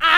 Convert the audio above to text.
I